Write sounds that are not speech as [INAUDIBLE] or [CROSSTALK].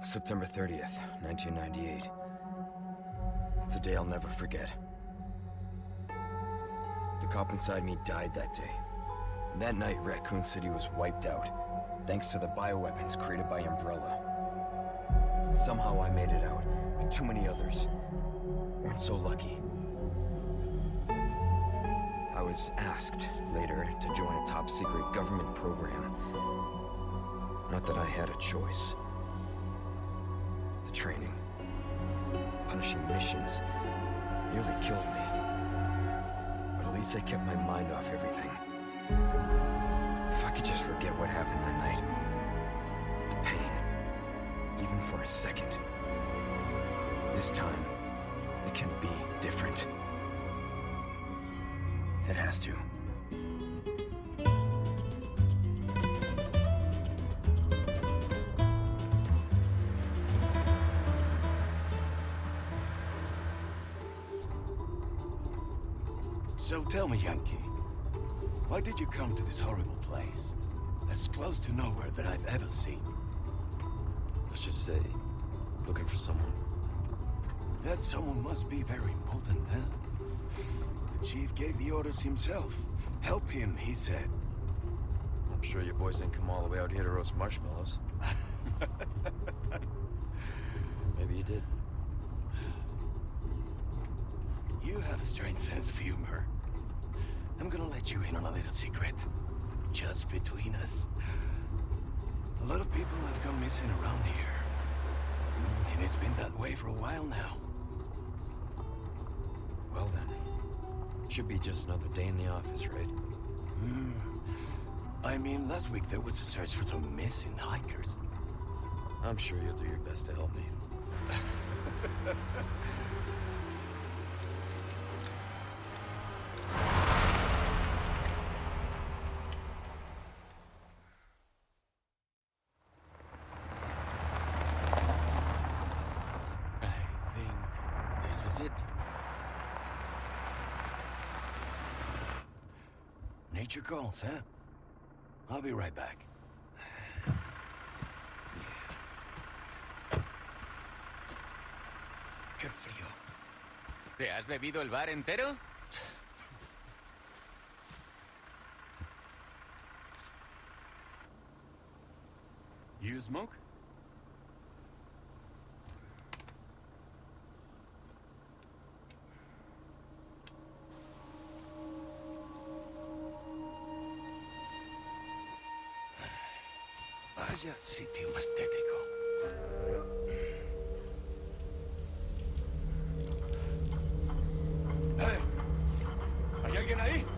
September 30th, 1998. It's a day I'll never forget. The cop inside me died that day. And that night, Raccoon City was wiped out, thanks to the bioweapons created by Umbrella. Somehow I made it out, too many others weren't so lucky. I was asked later to join a top secret government program. Not that I had a choice. The training, punishing missions, nearly killed me. But at least I kept my mind off everything. If I could just forget what happened that night. The pain. Even for a second. This time, it can be different. It has to. So tell me, Yankee, why did you come to this horrible place? As close to nowhere that I've ever seen. Let's just say, looking for someone. That someone must be very important, huh? The chief gave the orders himself. Help him, he said. I'm sure your boys didn't come all the way out here to roast marshmallows. [LAUGHS] Maybe you did. You have a strange sense of humor. I'm gonna let you in on a little secret. Just between us. A lot of people have gone missing around here. And it's been that for a while now. Well then, should be just another day in the office, right? Hmm. I mean, last week there was a search for some missing hikers. I'm sure you'll do your best to help me. [LAUGHS] I think this is it. Nature calls, huh? I'll be right back. [SIGHS] Qué frío. ¿Te has bebido el bar entero? [LAUGHS] You smoke? Vaya sitio más tétrico. ¡Eh! ¿Hay alguien ahí?